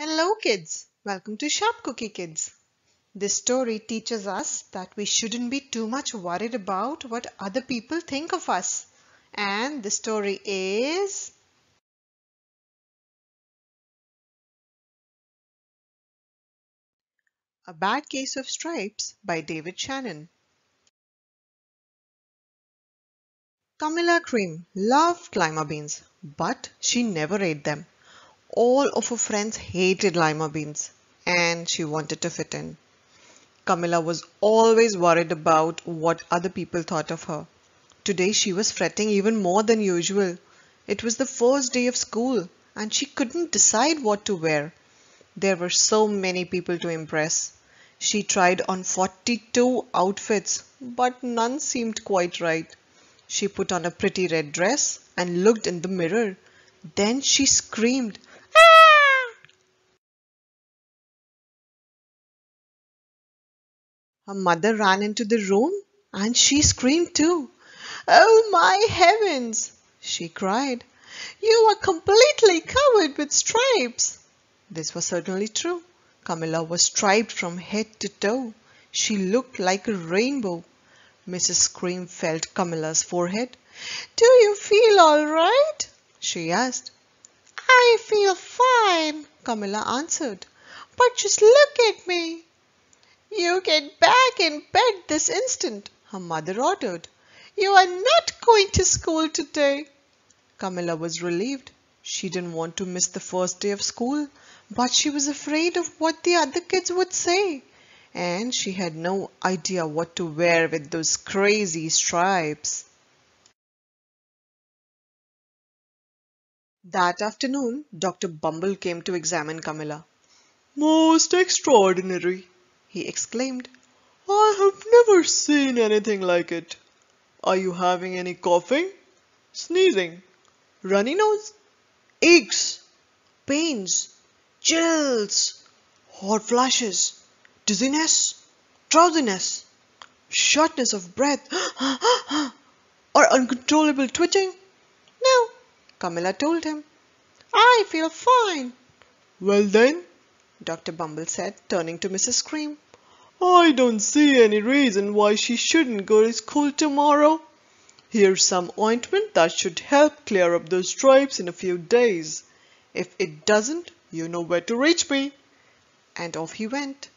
Hello kids, welcome to Sharp Cookie Kids. This story teaches us that we shouldn't be too much worried about what other people think of us. And the story is A Bad Case of Stripes by David Shannon. Camilla Cream loved lima beans, but she never ate them. All of her friends hated lima beans, and she wanted to fit in. Camilla was always worried about what other people thought of her. Today she was fretting even more than usual. It was the first day of school, and she couldn't decide what to wear. There were so many people to impress. She tried on 42 outfits, but none seemed quite right. She put on a pretty red dress and looked in the mirror. Then she screamed, Her mother ran into the room and she screamed too. Oh my heavens! she cried. You are completely covered with stripes. This was certainly true. Camilla was striped from head to toe. She looked like a rainbow. Mrs. Cream felt Camilla's forehead. Do you feel all right? she asked. I feel fine, Camilla answered. But just look at me. You get back in bed this instant, her mother ordered. You are not going to school today. Camilla was relieved. She didn't want to miss the first day of school, but she was afraid of what the other kids would say and she had no idea what to wear with those crazy stripes. That afternoon, Dr. Bumble came to examine Camilla. Most extraordinary, he exclaimed. I have never seen anything like it. Are you having any coughing, sneezing, runny nose, aches, pains, chills, hot flashes, dizziness, drowsiness, shortness of breath, or uncontrollable twitching? No, Camilla told him. I feel fine. Well then, Dr. Bumble said, turning to Mrs. Cream. I don't see any reason why she shouldn't go to school tomorrow. Here's some ointment that should help clear up those stripes in a few days. If it doesn't, you know where to reach me. And off he went.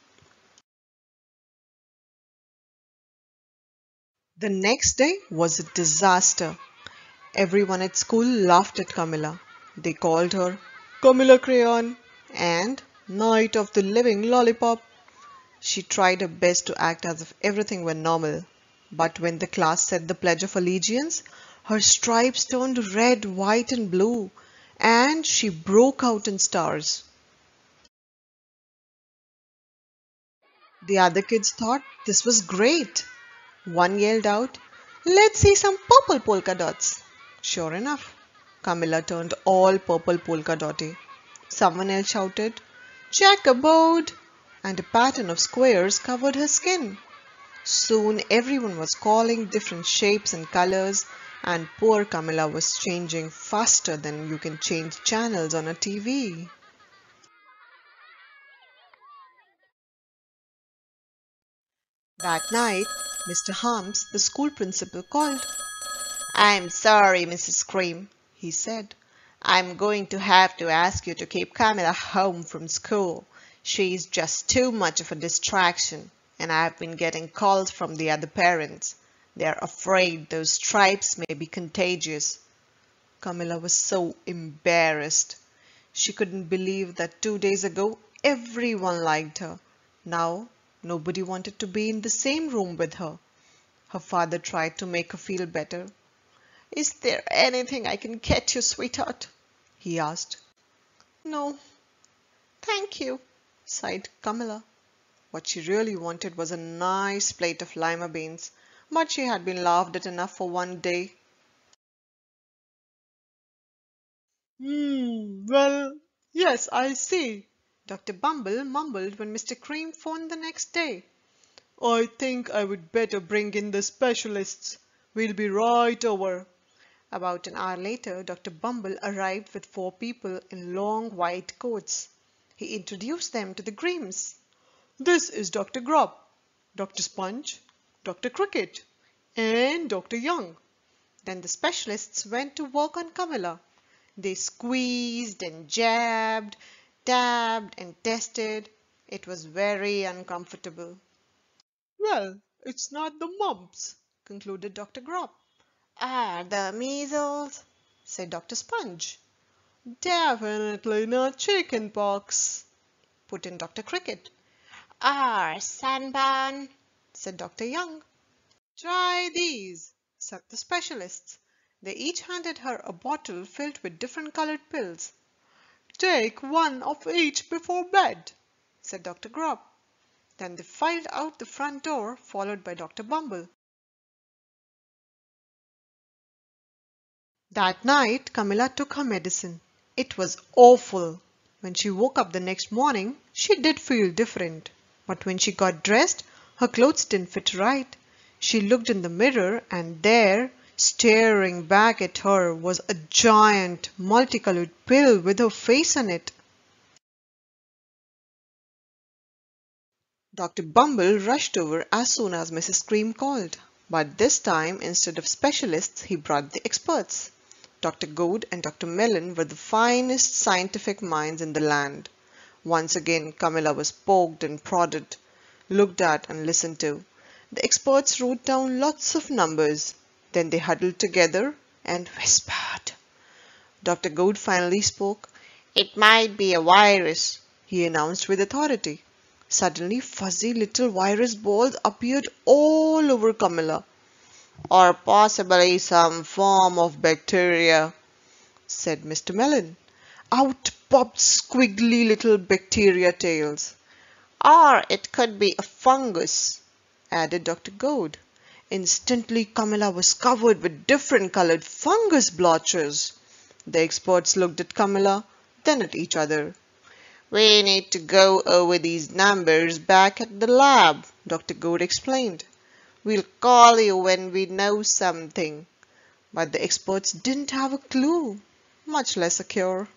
The next day was a disaster. Everyone at school laughed at Camilla. They called her Camilla Crayon and Night of the Living Lollipop. She tried her best to act as if everything were normal. But when the class said the Pledge of Allegiance, her stripes turned red, white and blue and she broke out in stars. The other kids thought this was great. One yelled out, Let's see some purple polka dots. Sure enough, Camilla turned all purple polka dotty. Someone else shouted, Checkerboard! And a pattern of squares covered her skin. Soon everyone was calling different shapes and colors, and poor Camilla was changing faster than you can change channels on a TV. That night, Mr. Harms, the school principal, called. I'm sorry, Mrs. Cream, he said. I'm going to have to ask you to keep Camilla home from school. She's just too much of a distraction, and I've been getting calls from the other parents. They're afraid those stripes may be contagious. Camilla was so embarrassed. She couldn't believe that two days ago everyone liked her. Now nobody wanted to be in the same room with her. Her father tried to make her feel better. Is there anything I can get you, sweetheart? he asked. No, thank you, sighed Camilla. What she really wanted was a nice plate of lima beans, but she had been laughed at enough for one day. Hmm, well, yes, I see, Dr. Bumble mumbled when Mr. Cream phoned the next day. I think I would better bring in the specialists. We'll be right over. About an hour later, Dr. Bumble arrived with four people in long white coats. He introduced them to the Creams. This is Dr. Grubb, Dr. Sponge, Dr. Cricket, and Dr. Young. Then the specialists went to work on Camilla. They squeezed and jabbed, dabbed and tested. It was very uncomfortable. Well, it's not the mumps, concluded Dr. Grubb. Ah, the measles, said Dr. Sponge. Definitely not chicken pox, put in Dr. Cricket. Or sunburn, said Dr. Young. Try these, said the specialists. They each handed her a bottle filled with different colored pills. Take one of each before bed, said Dr. Grubb. Then they filed out the front door, followed by Dr. Bumble. That night, Camilla took her medicine. It was awful. When she woke up the next morning, she did feel different. But when she got dressed, her clothes didn't fit right. She looked in the mirror and there, staring back at her, was a giant, multicolored pill with her face on it. Dr. Bumble rushed over as soon as Mrs. Cream called. But this time, instead of specialists, he brought the experts. Dr. Gourd and Dr. Mellon were the finest scientific minds in the land. Once again Camilla was poked and prodded, looked at and listened to. The experts wrote down lots of numbers. Then they huddled together and whispered. Dr. Gourd finally spoke. It might be a virus, he announced with authority. Suddenly fuzzy little virus balls appeared all over Camilla or possibly some form of bacteria, said Mr. Mellon. Out popped squiggly little bacteria tails. Or it could be a fungus, added Dr. Gourd. Instantly Camilla was covered with different colored fungus blotches. The experts looked at Camilla, then at each other. We need to go over these numbers back at the lab, Dr. Gourd explained. We'll call you when we know something. But the experts didn't have a clue, much less a cure.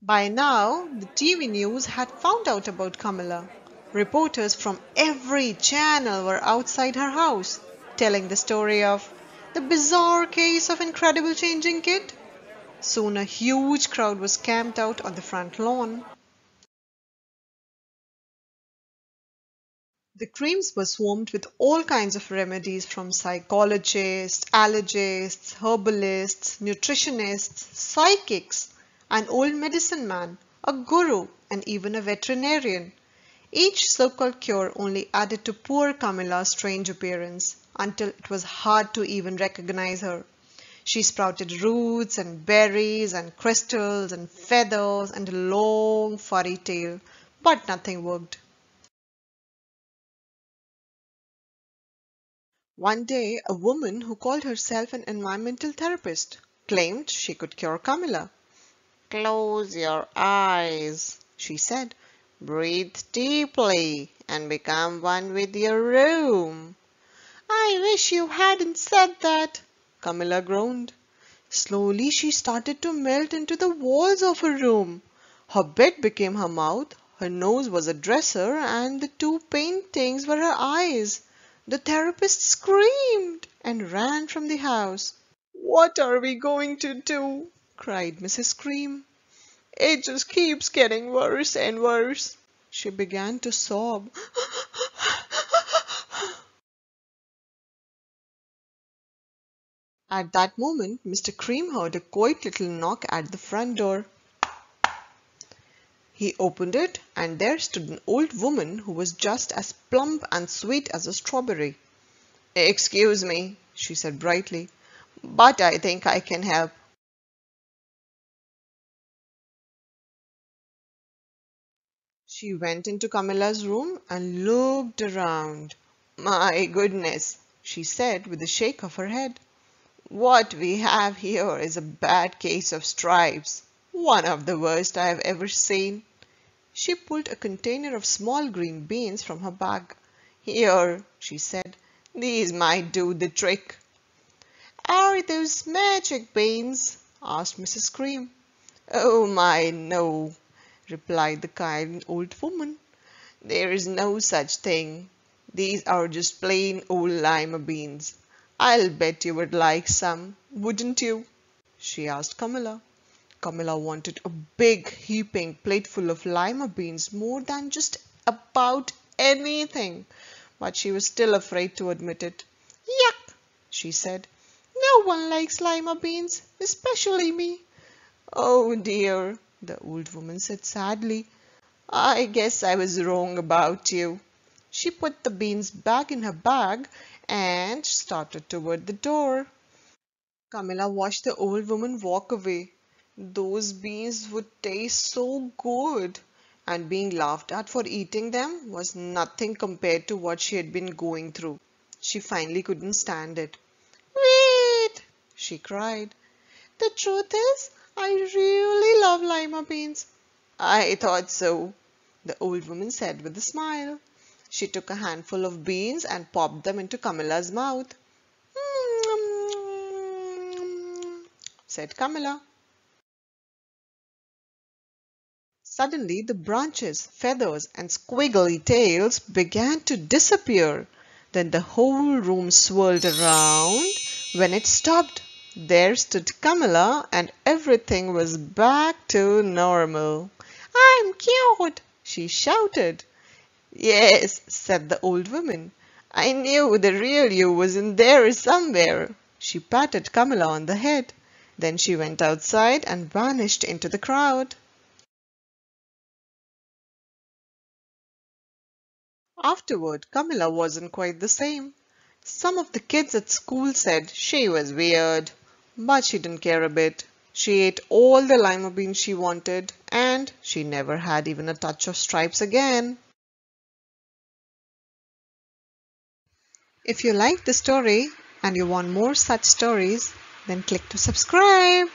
By now, the TV news had found out about Camilla. Reporters from every channel were outside her house, telling the story of the bizarre case of incredible changing kid. Soon a huge crowd was camped out on the front lawn. The creams were swarmed with all kinds of remedies from psychologists, allergists, herbalists, nutritionists, psychics, an old medicine man, a guru, and even a veterinarian. Each so-called cure only added to poor Camilla's strange appearance until it was hard to even recognize her. She sprouted roots and berries and crystals and feathers and a long furry tail, but nothing worked. One day, a woman who called herself an environmental therapist claimed she could cure Camilla. Close your eyes, she said. Breathe deeply and become one with your room. I wish you hadn't said that, Camilla groaned. Slowly she started to melt into the walls of her room. Her bed became her mouth, her nose was a dresser, and the two paintings were her eyes. The therapist screamed and ran from the house. What are we going to do? cried Mrs. Cream. It just keeps getting worse and worse. She began to sob. At that moment, Mr. Cream heard a quiet little knock at the front door. He opened it and there stood an old woman who was just as plump and sweet as a strawberry. Excuse me, she said brightly, but I think I can help. She went into Camilla's room and looked around. My goodness, she said with a shake of her head. What we have here is a bad case of stripes, one of the worst I have ever seen. She pulled a container of small green beans from her bag. Here, she said, these might do the trick. Are those magic beans? asked Mrs. Cream. Oh my, no, replied the kind old woman. There is no such thing. These are just plain old lima beans. I'll bet you would like some, wouldn't you? she asked Camilla. Camilla wanted a big heaping plateful of lima beans more than just about anything, but she was still afraid to admit it. Yuck, she said. No one likes lima beans, especially me. Oh dear, the old woman said sadly. I guess I was wrong about you. She put the beans back in her bag and started toward the door. Camilla watched the old woman walk away. Those beans would taste so good, and being laughed at for eating them was nothing compared to what she had been going through. She finally couldn't stand it. Wait, she cried. The truth is, I really love lima beans. I thought so, the old woman said with a smile. She took a handful of beans and popped them into Camilla's mouth. Mm, mm, mm, said Camilla. Suddenly the branches, feathers and squiggly tails began to disappear. Then the whole room swirled around. When it stopped, there stood Camilla and everything was back to normal. I'm cured, she shouted. Yes, said the old woman. I knew the real you was in there somewhere. She patted Camilla on the head. Then she went outside and vanished into the crowd. Afterward, Camilla wasn't quite the same. Some of the kids at school said she was weird, but she didn't care a bit. She ate all the lima beans she wanted, and she never had even a touch of stripes again. If you liked the story and you want more such stories, then click to subscribe.